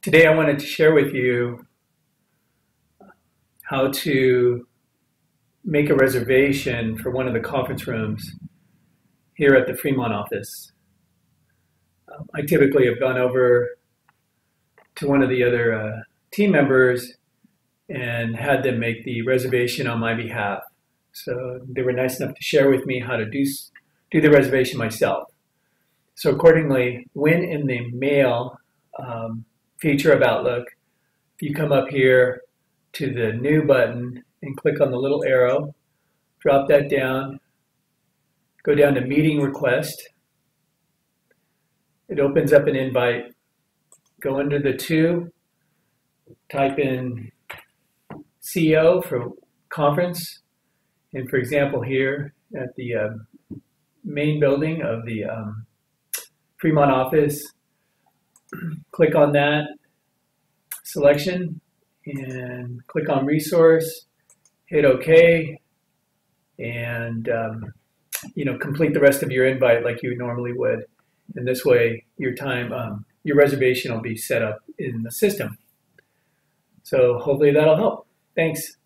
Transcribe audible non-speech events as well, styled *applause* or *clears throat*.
Today I wanted to share with you how to make a reservation for one of the conference rooms here at the Fremont office. Um, I typically have gone over to one of the other uh, team members and had them make the reservation on my behalf. So they were nice enough to share with me how to do, do the reservation myself. So accordingly, when in the mail, um, feature of Outlook, if you come up here to the new button and click on the little arrow, drop that down, go down to meeting request. It opens up an invite. Go under the To, type in CO for conference. And for example, here at the um, main building of the um, Fremont office, *clears throat* click on that selection and click on resource, hit OK, and um, you know complete the rest of your invite like you normally would. And this way, your time, um, your reservation will be set up in the system. So hopefully that'll help. Thanks.